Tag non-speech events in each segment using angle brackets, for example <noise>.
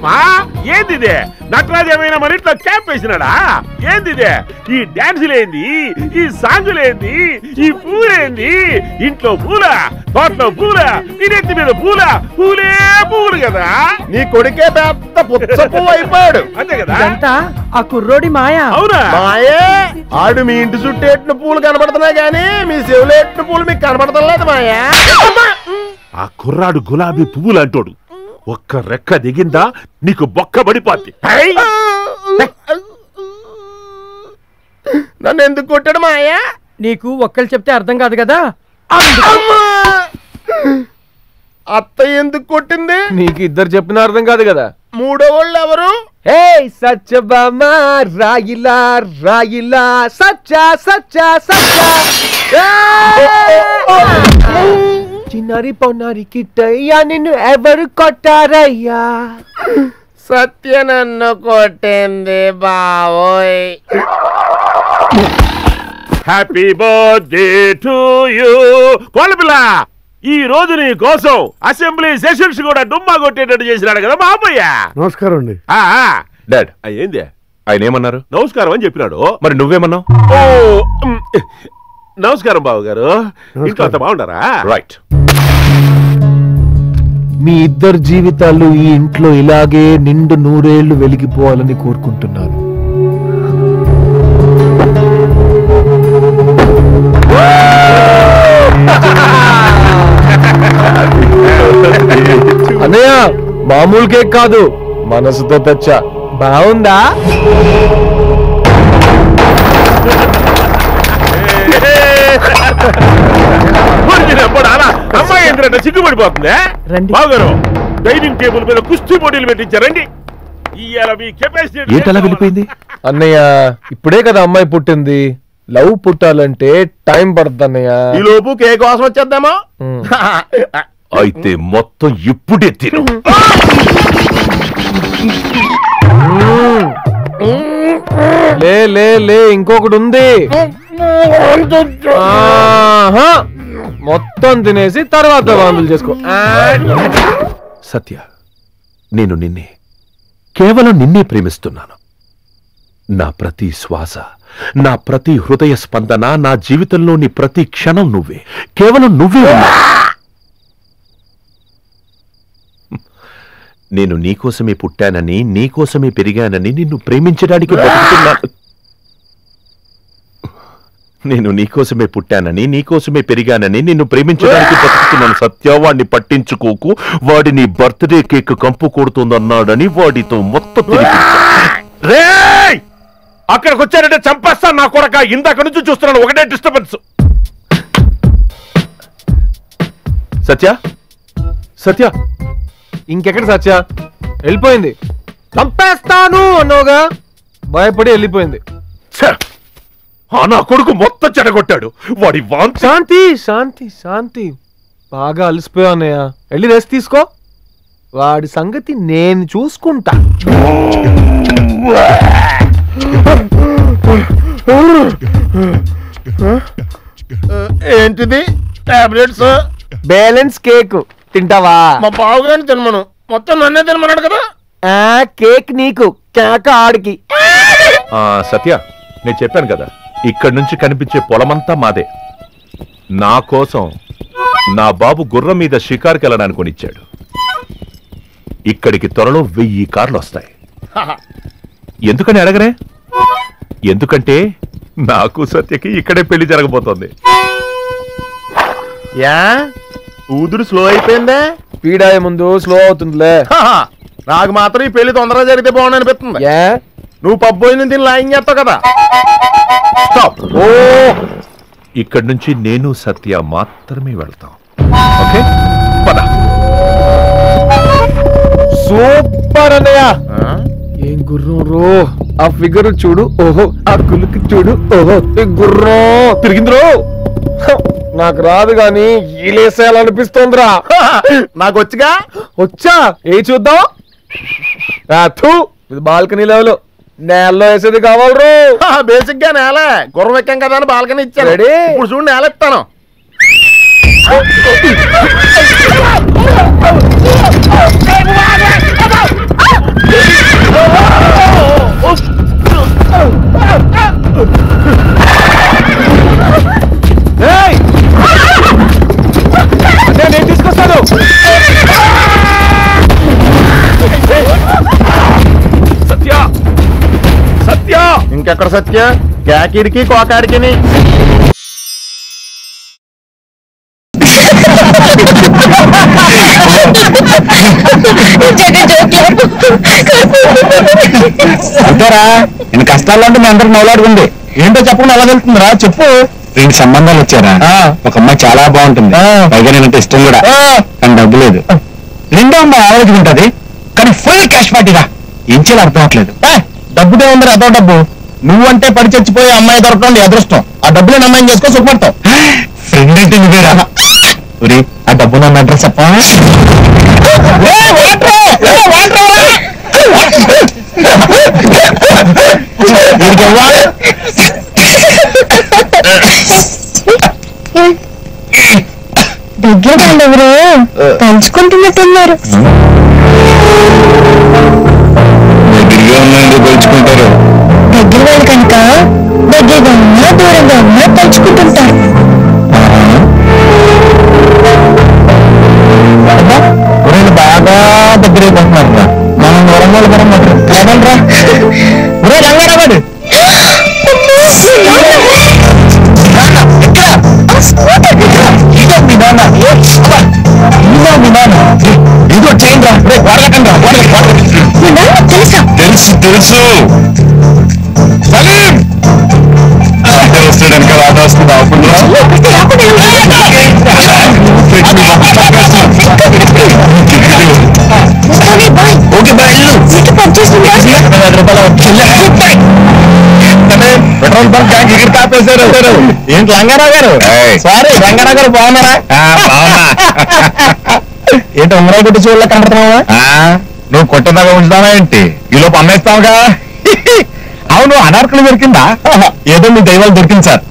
చేసుకోమ్మా ఏంది ఇదే నటరాజు ఏమైనా మన ఇంట్లో క్యాంప్ వేసినాడా? ఏంది ఇదే ఈ డాన్సులేంది ఈ సాంగులేంది ఈ పూలేంది? ఇంట్లో పూల తోటలో పూల నీ నెత్తి మీద పూల పూలే పూలు కదా? నీ కొడుకే పెద్ద అయిపోయాడు. అంతే కదా? ఇదంతా ఆ కుర్రోడి మాయా? అవునా? మాయే. ఆడు మీ ఇంటి చుట్టూ ఎట్టిన పూలు కనబడుతున్నాయి కానీ మీ చెవులు ఎట్టిన పూలు మీకు కనబడటం లేదు మాయా ఆ కుర్రాడు గులాబీ పువ్వులు అంటోడు. ఒక్క రెక్క దిగిందా నీకు బొక్క పడిపోద్ది! నన్ను ఎందుకు కొట్టాడు మాయా? నీకు ఒక్కళ్ళు చెప్తే అర్థం కాదు కదా? అమ్మా! అత్త ఎందుకు కొట్టింది? నీకు ఇద్దరు చెప్పిన అర్థం కాదు కదా? మూడో వాళ్ళు ఎవరు? హే సత్యభామ రాయిలా రాయిలా సచ్చ సచ్చ సచ్చ చిన్నారి పొన్నారి కిట్టయ్యా నిన్ను ఎవరు కొట్టారయ్యా సత్య నన్ను కొట్టింది బావోయ్ హ్యాపీ బర్త్డే టు యూ కోళ్ళపిల్ల ఈ రోజు నీ కోసం అసెంబ్లీ సెషన్స్ కూడా డుమ్మా కొట్టేటట్టు చేసినాడు కదా మా అబ్బయ్య నమస్కారం అండి. ఆ, ఆ. డాడ్ ఆ, ఏంది? ఆయన ఏమన్నారు నమస్కారం అని చెప్పినాడు. మరి నువ్వేమన్నావు? ఓ నమస్కారం బాబు గారు ఇంట్లో అంత బాగుంటారా రైట్ మీ ఇద్దరు జీవితాలు ఈ ఇంట్లో ఇలాగే నిండు నూరేళ్ళు వెలిగిపోవాలని కోరుకుంటున్నాను. అన్నయ్య మామూలు కేక్ కాదు మనసుతో తెచ్చా. బాగుందా? రండి. డైనింగ్ టేబుల్ మీద కుస్తీ పోటీలు పెట్టించారండి ఇవాళ మీ కెపాసిటీ ఏంటలా వెళ్ళిపోయింది? అన్నయ్య ఇప్పుడే కదా అమ్మాయి పుట్టింది. లవ్ పుట్టాలంటే టైం పడుతుంది అన్నయ్య. ఈ లోపు కే కోసం వచ్చేద్దామా. <laughs> అయితే మొత్తం ఇప్పుడే తిను. లే లే లే ఇంకొకటి ఉంది. మొత్తం తినేసి తర్వాత వాంతులు చేసుకో. సత్య నేను నిన్నే కేవలం నిన్నే ప్రేమిస్తున్నాను. నా ప్రతి శ్వాస నా ప్రతి హృదయ స్పందన నా జీవితంలోని ప్రతి క్షణం నువ్వే. కేవలం నువ్వే నేను నీకోసమే పుట్టానని నీకోసమే పెరిగానని నిన్ను ప్రేమించడానికి బతుకుతున్నాను. నేను నీకోసమే పుట్టానని నీకోసమే పెరిగానని నిన్ను ప్రేమించడానికి బతుకుతున్నాను. సత్య వాడిని పట్టించుకోకు. వాడి నీ బర్త్డే కేక్ కంపు కొడుతుందన్నాడని వాడితో మొత్తం అక్కడికి వచ్చారంటే చంపేస్తా నా కొడక ఇందాక నుంచి చూస్తున్నాను ఒకటే డిస్టర్బెన్స్. సత్య? సత్య? ఇంకెక్కడ సత్య? వెళ్ళిపోయింది. చంపేస్తాను అన్నావుగా? భయపడి వెళ్ళిపోయింది. నా కొడుకు మొత్తం చెడగొట్టాడు. వాడి వాంఛ శాంతి శాంతి శాంతి. బాగా అలసిపోయా అన్నయ్య. వెళ్ళి రెస్ట్ తీసుకో. వాడి సంగతి నేను చూసుకుంటా. ఏంటిది? టాబ్లెట్స్? బ్యాలెన్స్ కేక్ తింటావా? మా బావగారిని తినమను. మొత్తం నన్నే తినమన్నాడు కదా? ఆ కేక్ నీకు. కేక ఆడికి. ఆ, సత్య నేను చెప్పాను కదా. ఇక్కడి నుంచి కనిపించే పొలమంతా మాదే. నా కోసం నా బాబు గుర్రం మీద షికారుకి వెళ్ళడానికి కొనిచ్చాడు. ఇక్కడికి త్వరలో వెయ్యి కార్లు వస్తాయి. ఎందుకని అడగనే ఎందుకంటే నాకు సత్యకి ఇక్కడే పెళ్ళి జరగబోతోంది. యా? ఊదుడు స్లో అయిపోయిందే? పీడాయ ముందు స్లో అవుతుందిలే. హాహా, నాకు మాత్రం ఈ పెళ్ళి తొందరగా జరిగితే బాగుంది అనిపిస్తుంది. ఏ నువ్వు పబ్బు పోయిన దీన్ని లాయింగ్ చేస్తావు కదా? స్టాప్ ఓ! ఇక్కడి నుంచి నేను సత్య మాత్రమే వెళ్తాం. ఓకే? పద. సూపర్ అన్నయ్య. ఏం గుర్రం రో? ఆ ఫిగర్ చూడు. ఓహో ఆ కులుకి చూడు. ఓహో ఈ గుర్రం తిరిగింది రో నాకు రాదు గాని ఈలేసేయాలనిపిస్తోందిరా. నాకు వచ్చిగా? వచ్చా? ఏ చూద్దాం. ఆ, థూ, ఇది బాల్కనీ లెవెల్. నేలలో వేసేది కావాలరు. బేసిక్గా నేల. గుర్రం ఎక్కాం కదా అని బాల్కనీ ఇచ్చాను. ఇప్పుడు చూడు నేల ఇస్తాను Oh! ఇంకెక్కడ సత్య? కేకిడికి కోకాడికిని. అంతేరా నేను కష్టాల్లో ఉంటే మీ అందరికి నవ్వులాడుకుంది. ఏంటో చెప్పకుండా ఎలా వెళ్తుందిరా? చెప్పు. రెండు సంబంధాలు వచ్చారా? ఒక అమ్మాయి చాలా బాగుంటుంది. పైగా నేనంటే ఇష్టం కూడా. కానీ డబ్బు లేదు. రెండో అమ్మాయి ఆలోచన ఉంటది కానీ ఫుల్ క్యాష్ పార్టీరా. ఏం చేయాలి అర్థం అవట్లేదు డబ్బుదే ఉందిరా అదో డబ్బు. నువ్వంటే పడి చచ్చిపోయే అమ్మాయి దొరకడం నీ అదృష్టం. ఆ డబ్బులు అమ్మాయిని చేసుకో సుఖపడతావు. ఫ్రెండ్ అంటే నువ్వేరా? ఒరే, ఆ డబ్బు నా అడ్రస్ చెప్పా దగ్గర వాళ్ళు ఎవరు పంచుకుంటున్నట్టున్నారు పోల్చుకుంటారు తెలుసా? తెలుసు తెలుసు. సలీం! వస్తాడనుక రాత వస్తుంది అవ్వకుండా okay bye petrol bunk tank ఎగిరి కాపేశారు ఏంటి రంగారావు గారు? సారీ రంగారావు గారు బాగున్నారా? ఏంటి ఉంగరాలు కొట్టి చూడలే కనపడుతున్నావా? నువ్వు కొట్టదాకా ఉంచుతావా ఏంటి? ఈ లోపు అమ్మేస్తావుగా అవును అనార్కులు దొరికిందా? ఏదో మీ దైవాలు దొరికింది సార్.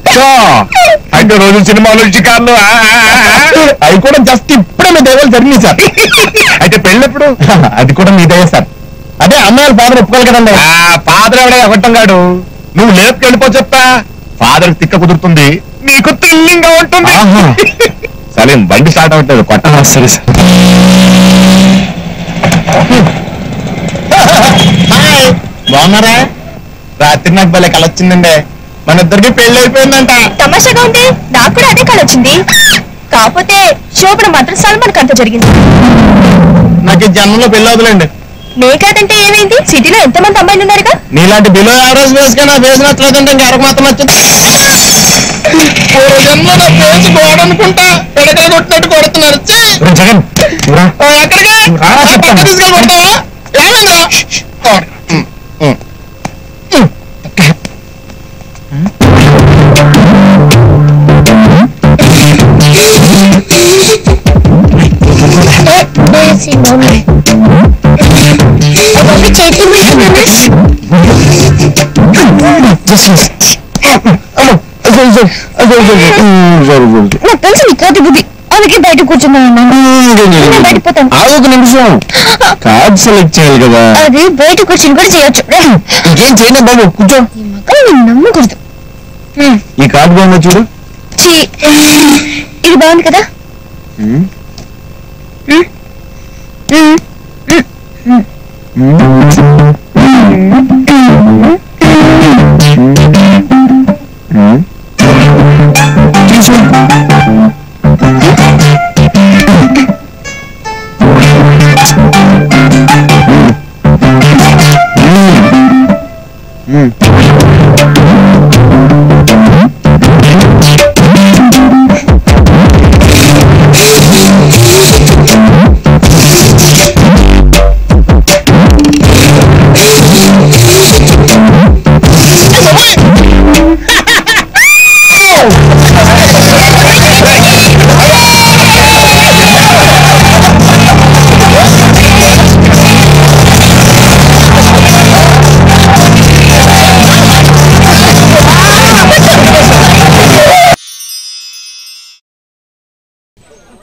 అంటే రోజు సినిమాలు ఆ. అవి కూడా జస్ట్ ఇప్పుడే మీ దైవాలు జరిగింది సార్. అయితే పెళ్ళెప్పుడు? అది కూడా మీ దయ సార్. అదే అమ్మాయిల ఫాదర్ ఒప్పుకోవాలి కదండి. ఫాదర్ ఎవడే కొట్టం కాడు నువ్వు లేపుకి వెళ్ళిపో చెప్తా. ఫాదర్ తిక్క కుదురుతుంది. నీకు థ్రిల్లింగ్ ఉంటుంది. సలీం బండి స్టార్ట్ అవ్వట్లేదు కొట్ట సరే సార్ బాగున్నారా? రాత్రి నాకు భలే కల వచ్చిందండి మన ఇద్దరికి పెళ్ళి అయిపోయిందంట. తమాషాగా ఉంది నాకు కూడా అదే కళ వచ్చింది కాకపోతే శోభన మాత్రం సల్మాన్ ఖాన్తో జరిగింది. నాకు జన్మలో పెళ్ళి అవుతులేండి మేకాదంటే ఏమైంది సిటీలో ఎంతమంది అమ్మాయిలు ఉన్నారుగా నీలాంటి బిలో యావరేజ్ ఫేస్గా నా ఫేస్ నచ్చలేదంటే ఇంకెవరికి మాత్రం నచ్చింది జన్మ నా ఫేస్ గోడనుకుంటా పిడకలు కొట్టినట్టు కొడుతున్నారు ఛీ! జగన్ ఆ, ఎక్కడికి రారా ఆ, చెప్తాను. పక్క తీసుకెళ్ళి కొడతావా? ఏమైందిరా? నాకు తెలుసు నీ కోతి బుద్ధి. అందుకే బయట కూర్చున్నాను బయట పోతాను. ఒక నిమిషం. కార్డ్ సెలెక్ట్ చేయాలి కదా. అది బయట కూర్చుని కూడా చేయొచ్చు. ఇంకేం చేయలేదు బాబు కూర్చో. నమ్మకూడదు. ఈ కార్డు బాగుందా చూడు. ఇది బాగుంది కదా?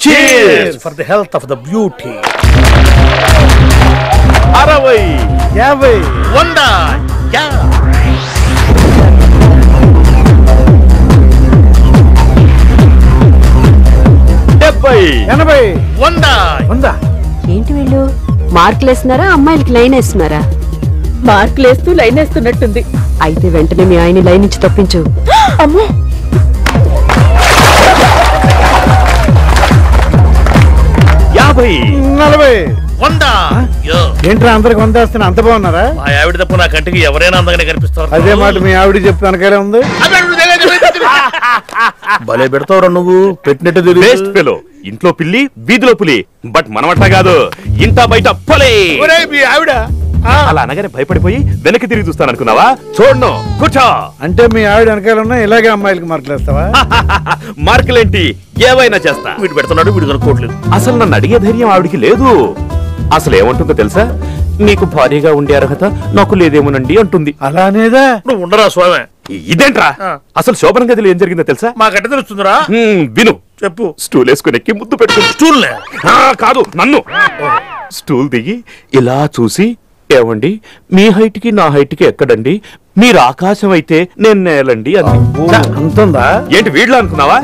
హ్మ్. For the health of the beauty అరవై యాభై. వంద డెబ్బై ఎనభై. వంద. ఉందా ఏంటి వీళ్ళు? మార్కులు వేస్తున్నారా అమ్మాయిలకి లైన్ వేస్తున్నారా మార్కులు వేస్తూ లైన్ వేస్తున్నట్టుంది అయితే వెంటనే మీ ఆయన్ని లైన్ నుంచి తప్పించు. అమ్మో! యాభై నలభై. వంద. యో, ఏంట్రా అందరికి వందేస్తున్నా అంత బాగున్నారా? మా ఆవిడ తప్ప నా కంటికి ఎవరైనా అందంగానే కనిపిస్తారు. అదే మాట మీ ఆవిడ చెప్పి వెనకాలే ఉంది. భలే పెడతావురా నువ్వు. పెట్టినట్టు బెస్ట్ ఫెలో ఇంట్లో పిల్లి వీధిలో పులి. బట్ మనమట్లా కాదు. ఇంట బయట పొలే. మీ ఆవిడ అలా అనగానే భయపడిపోయి వెనక్కి తిరిగి చూస్తాను అనుకున్నావా చూడను. కూర్చో. అంటే మీ ఆవిడ వెనకాల ఉన్నా ఇలాగే అమ్మాయిలకి మార్కులేస్తావా <laughs> మార్కులేంటి? ఏవైనా చేస్తా. వీడు పెడుతున్నాడు వీడు కనుక్కోవట్లేదు అసలు నన్ను అడిగే ధైర్యం ఆవిడికి లేదు. అసలు ఏమంటుందో తెలుసా? నీకు భారీగా ఉండే అర్హత నాకు లేదేమోనండి అంటుంది. అలానేదా నువ్వు ఉండరా స్వామి? ఇదేంట్రా? అసలు శోభన గదిలో ఏం జరిగిందో తెలుసా? మాకెట్ట తెలుస్తుందిరా హ్మ్, విను. చెప్పు. స్టూల్ వేసుకుని ఎక్కి ముద్దు పెట్టుకుని స్టూల్ కాదు నన్ను. స్టూల్ దిగి ఇలా చూసి ఏమండి మీ హైట్కి నా హైట్కి ఎక్కడండి? మీరు ఆకాశం అయితే నేను నేలండి అంది అంతుందా? ఏంటి వీడ్లో అనుకున్నావా?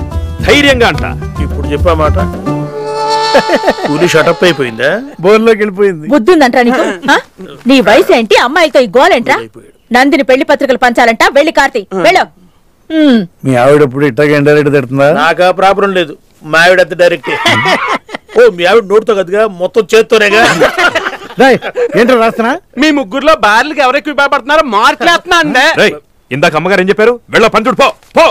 ధైర్యంగా అంట. ఇప్పుడు చెప్పా మాట. కూలి షటప్ అయిపోయిందా? బోర్లోకి వెళ్ళిపోయింది. బుద్ధుందంట్రా నీకు? <laughs> ఆ? నీ వయసు ఏంటి? అమ్మాయిలతో ఈ గోలేంట్రా నందిని పెళ్ళి పత్రికలు పంచాలంట. వెళ్ళి కార్తీ వెళ్ళు. ఉమ్, మీ ఆవిడ ఇప్పుడు ఇట్టగా తిడుతుందా? నాకా ప్రాబ్లం లేదు. మా ఆవిడ అంత డైరెక్ట్ <laughs> ఓ మీ ఆవిడ నోటితో కదగా మొత్తం చేత్తోనేగా. <laughs> రేయ్, ఏంట్రా రాస్తున్నా? మీ ముగ్గురులో బార్లకి ఎవరెక్కువ భయపడుతున్నారో మార్కులేస్తున్నా అండి రేయ్, ఇందాక అమ్మగారు ఏం చెప్పారు? వెళ్ళ పంచుడు పో పో.